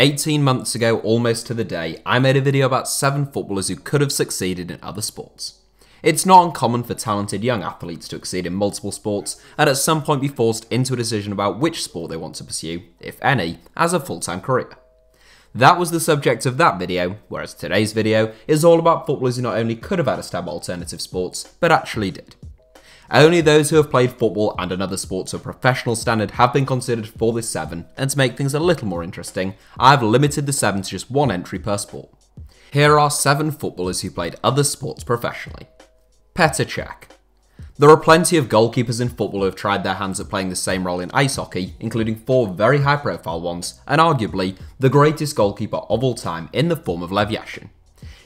18 months ago, almost to the day, I made a video about 7 footballers who could have succeeded in other sports. It's not uncommon for talented young athletes to succeed in multiple sports and at some point be forced into a decision about which sport they want to pursue, if any, as a full-time career. That was the subject of that video, whereas today's video is all about footballers who not only could have had a stab at alternative sports, but actually did. Only those who have played football and another sport to a professional standard have been considered for this 7, and to make things a little more interesting, I have limited the 7 to just one entry per sport. Here are 7 footballers who played other sports professionally. Petr Cech. There are plenty of goalkeepers in football who have tried their hands at playing the same role in ice hockey, including four very high profile ones, and arguably the greatest goalkeeper of all time in the form of Lev Yashin.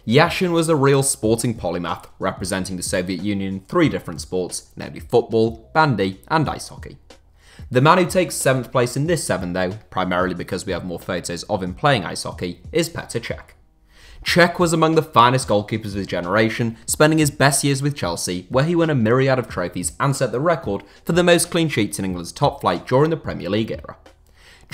Yashin was a real sporting polymath, representing the Soviet Union in three different sports, namely football, bandy, and ice hockey. The man who takes 7th place in this 7 though, primarily because we have more photos of him playing ice hockey, is Petr Cech. Cech was among the finest goalkeepers of his generation, spending his best years with Chelsea, where he won a myriad of trophies and set the record for the most clean sheets in England's top flight during the Premier League era.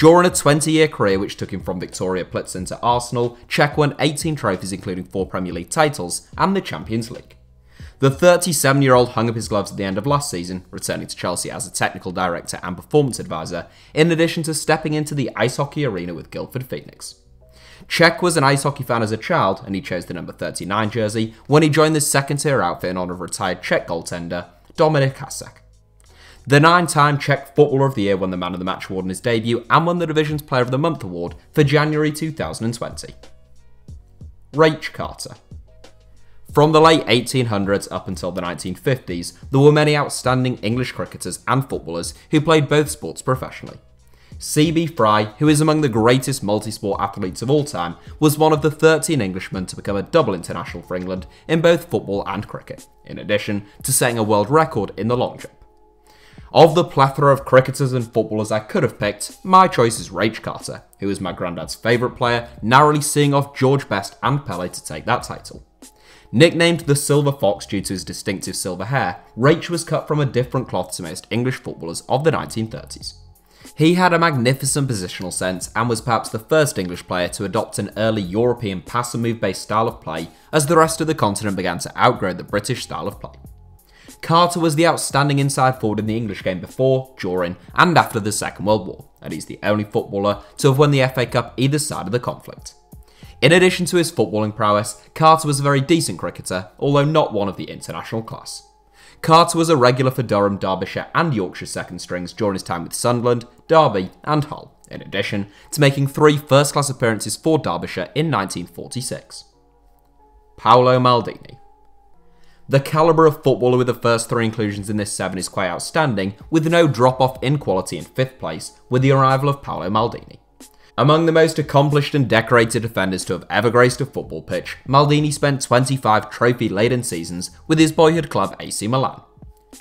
During a 20 year career which took him from Viktoria Plzen to Arsenal, Cech won 18 trophies, including 4 Premier League titles and the Champions League. The 37 year old hung up his gloves at the end of last season, returning to Chelsea as a technical director and performance advisor, in addition to stepping into the ice hockey arena with Guildford Phoenix. Cech was an ice hockey fan as a child, and he chose the number 39 jersey when he joined the second tier outfit in honour of retired Czech goaltender Dominik Hasek. The nine-time Czech Footballer of the Year won the Man of the Match award in his debut and won the division's Player of the Month award for January 2020. Raich Carter From the late 1800s up until the 1950s, there were many outstanding English cricketers and footballers who played both sports professionally. CB Fry, who is among the greatest multi-sport athletes of all time, was one of the 13 Englishmen to become a double international for England in both football and cricket, in addition to setting a world record in the long jump. Of the plethora of cricketers and footballers I could have picked, my choice is Raich Carter, who is my granddad's favourite player, narrowly seeing off George Best and Pele to take that title. Nicknamed the Silver Fox due to his distinctive silver hair, Raich was cut from a different cloth to most English footballers of the 1930s. He had a magnificent positional sense and was perhaps the first English player to adopt an early European pass and move based style of play as the rest of the continent began to outgrow the British style of play. Carter was the outstanding inside forward in the English game before, during, and after the Second World War, and he's the only footballer to have won the FA Cup either side of the conflict. In addition to his footballing prowess, Carter was a very decent cricketer, although not one of the international class. Carter was a regular for Durham, Derbyshire, and Yorkshire second strings during his time with Sunderland, Derby, and Hull, in addition to making three first class appearances for Derbyshire in 1946. Paolo Maldini the calibre of footballer with the first three inclusions in this 7 is quite outstanding, with no drop off in quality in 5th place with the arrival of Paolo Maldini. Among the most accomplished and decorated defenders to have ever graced a football pitch, Maldini spent 25 trophy laden seasons with his boyhood club AC Milan.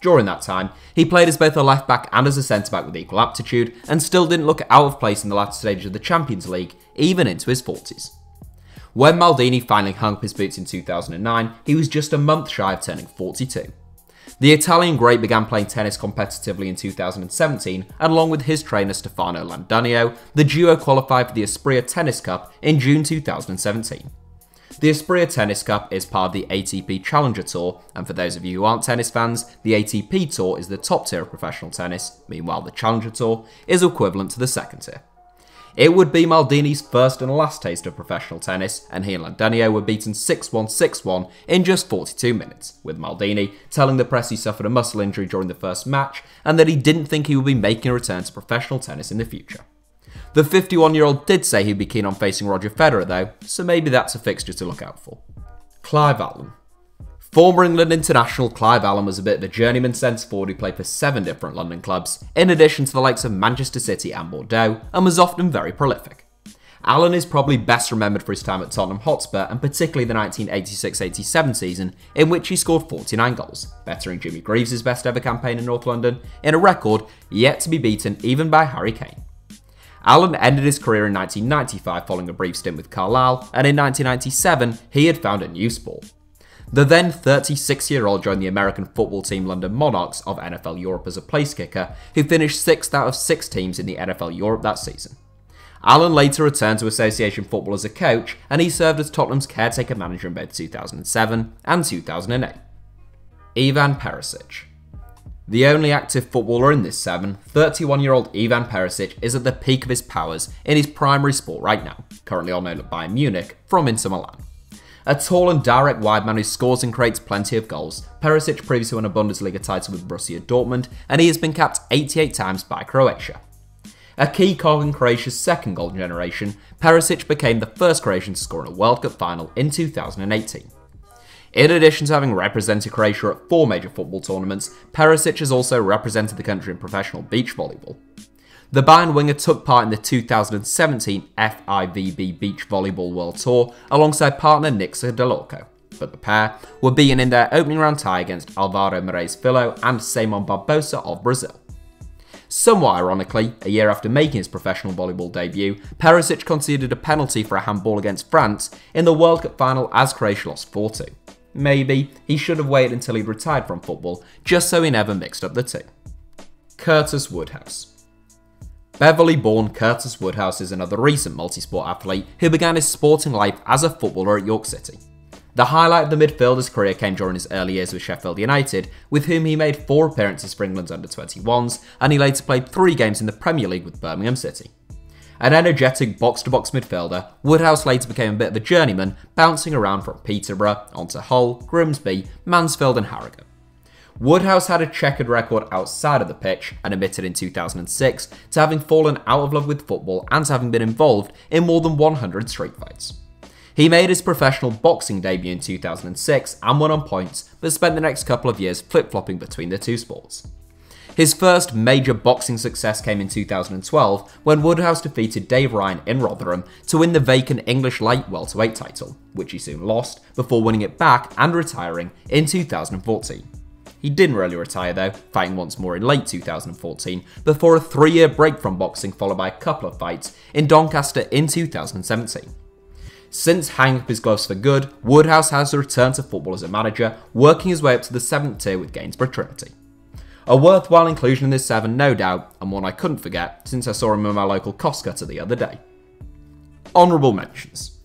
During that time, he played as both a left back and as a centre back with equal aptitude, and still didn't look out of place in the latter stages of the Champions League, even into his 40s. When Maldini finally hung up his boots in 2009, he was just a month shy of turning 42. The Italian great began playing tennis competitively in 2017, and along with his trainer Stefano Landonio, the duo qualified for the Aspria Tennis Cup in June 2017. The Aspria Tennis Cup is part of the ATP Challenger Tour, and for those of you who aren't tennis fans, the ATP Tour is the top tier of professional tennis, meanwhile the Challenger Tour is equivalent to the second tier. It would be Maldini's first and last taste of professional tennis, and he and Landonio were beaten 6-1 6-1 in just 42 minutes, with Maldini telling the press he suffered a muscle injury during the first match and that he didn't think he would be making a return to professional tennis in the future. The 51 year old did say he'd be keen on facing Roger Federer though, so maybe that's a fixture to look out for. Clive Allen. Former England international Clive Allen was a bit of a journeyman centre forward who played for seven different London clubs, in addition to the likes of Manchester City and Bordeaux, and was often very prolific. Allen is probably best remembered for his time at Tottenham Hotspur and particularly the 1986-87 season in which he scored 49 goals, bettering Jimmy Greaves' best ever campaign in North London in a record yet to be beaten even by Harry Kane. Allen ended his career in 1995 following a brief stint with Carlisle, and in 1997 he had found a new sport. The then 36 year old joined the American football team London Monarchs of NFL Europe as a place kicker, who finished 6th out of 6 teams in the NFL Europe that season. Allen later returned to Association football as a coach, and he served as Tottenham's caretaker manager in both 2007 and 2008. Ivan Perisic the only active footballer in this seven, 31 year old Ivan Perisic is at the peak of his powers in his primary sport right now, currently on loan at Bayern Munich from Inter Milan. A tall and direct wide man who scores and creates plenty of goals, Perisic previously won a Bundesliga title with Borussia Dortmund, and he has been capped 88 times by Croatia. A key cog in Croatia's second golden generation, Perisic became the first Croatian to score in a World Cup final in 2018. In addition to having represented Croatia at four major football tournaments, Perisic has also represented the country in professional beach volleyball. The Bayern winger took part in the 2017 FIVB Beach Volleyball World Tour alongside partner Niksa Dell'Orco, but the pair were beaten in their opening round tie against Alvaro Morais Filho and Saymon Barbosa of Brazil. Somewhat ironically, a year after making his professional volleyball debut, Perisic conceded a penalty for a handball against France in the World Cup final as Croatia lost 4 2. Maybe he should have waited until he'd retired from football, just so he never mixed up the two. Curtis Woodhouse. Beverley born Curtis Woodhouse is another recent multi-sport athlete who began his sporting life as a footballer at York City. The highlight of the midfielder's career came during his early years with Sheffield United, with whom he made four appearances for England's under-21s, and he later played three games in the Premier League with Birmingham City. An energetic box to box midfielder, Woodhouse later became a bit of a journeyman, bouncing around from Peterborough onto Hull, Grimsby, Mansfield, and Harrogate. Woodhouse had a checkered record outside of the pitch and admitted in 2006 to having fallen out of love with football and to having been involved in more than 100 street fights. He made his professional boxing debut in 2006 and won on points, but spent the next couple of years flip flopping between the two sports. His first major boxing success came in 2012 when Woodhouse defeated Dave Ryan in Rotherham to win the vacant English light welterweight title, which he soon lost before winning it back and retiring in 2014. He didn't really retire though, fighting once more in late 2014 before a three year break from boxing followed by a couple of fights in Doncaster in 2017. Since hanging up his gloves for good, Woodhouse has returned to football as a manager, working his way up to the 7th tier with Gainsborough Trinity. A worthwhile inclusion in this 7, no doubt, and one I couldn't forget since I saw him in my local cost cutter the other day. Honourable mentions.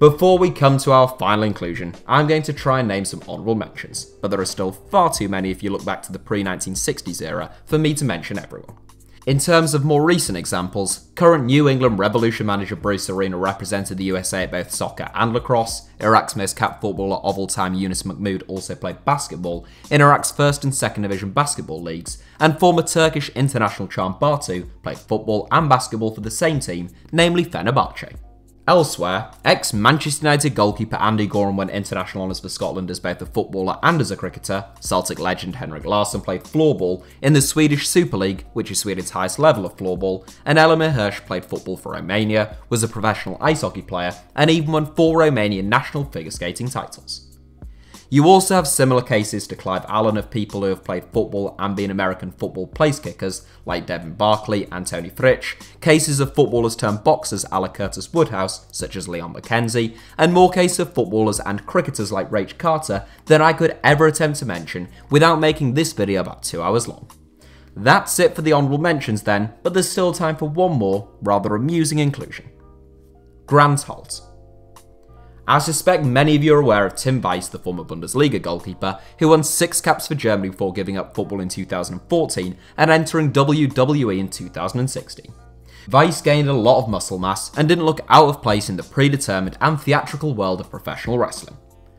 Before we come to our final inclusion, I'm going to try and name some honourable mentions, but there are still far too many if you look back to the pre 1960s era for me to mention everyone. In terms of more recent examples, current New England Revolution manager Bruce Arena represented the USA at both soccer and lacrosse, Iraq's most capped footballer of all time Younis Mahmoud also played basketball in Iraq's first and second division basketball leagues, and former Turkish international Can Bartu played football and basketball for the same team, namely Fenerbahce. Elsewhere, ex Manchester United goalkeeper Andy Goram won international honours for Scotland as both a footballer and as a cricketer. Celtic legend Henrik Larsson played floorball in the Swedish Super League, which is Sweden's highest level of floorball, and Elimir Hirsch played football for Romania, was a professional ice hockey player, and even won four Romanian national figure skating titles. You also have similar cases to Clive Allen of people who have played football and been American football place kickers, like Devin Barkley and Tony Fritsch, cases of footballers turned boxers a la Curtis Woodhouse, such as Leon McKenzie, and more cases of footballers and cricketers like Raich Carter than I could ever attempt to mention without making this video about two hours long. That's it for the honourable mentions then, but there's still time for one more, rather amusing inclusion. Grant Holt. I suspect many of you are aware of Tim Wiese, the former Bundesliga goalkeeper, who won six caps for Germany before giving up football in 2014 and entering WWE in 2016. Wiese gained a lot of muscle mass and didn't look out of place in the predetermined and theatrical world of professional wrestling.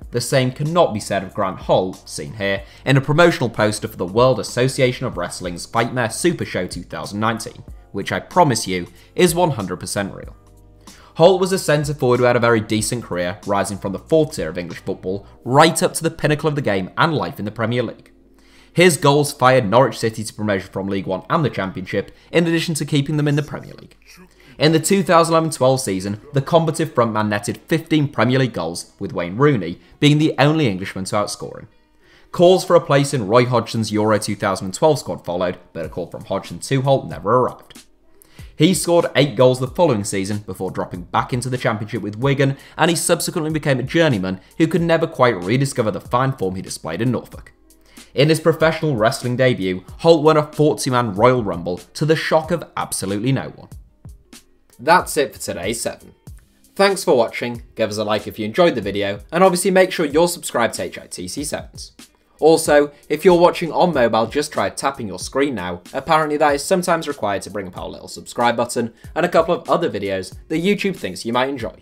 The same cannot be said of Grant Holt, seen here, in a promotional poster for the World Association of Wrestling's Fightmare Super Show 2019, which I promise you is 100% real. Holt was a centre forward who had a very decent career, rising from the fourth tier of English football right up to the pinnacle of the game and life in the Premier League. His goals fired Norwich City to promotion from League One and the Championship, in addition to keeping them in the Premier League. In the 2011-12 season, the combative frontman netted 15 Premier League goals, with Wayne Rooney being the only Englishman to outscore him. Calls for a place in Roy Hodgson's Euro 2012 squad followed, but a call from Hodgson to Holt never arrived. He scored 8 goals the following season before dropping back into the Championship with Wigan, and he subsequently became a journeyman who could never quite rediscover the fine form he displayed in Norfolk. In his professional wrestling debut, Holt won a 40 man Royal Rumble to the shock of absolutely no one. That's it for today's 7. Thanks for watching, give us a like if you enjoyed the video, and obviously make sure you're subscribed to HITC Sevens. Also, if you're watching on mobile, just try tapping your screen now. Apparently that is sometimes required to bring up our little subscribe button and a couple of other videos that YouTube thinks you might enjoy.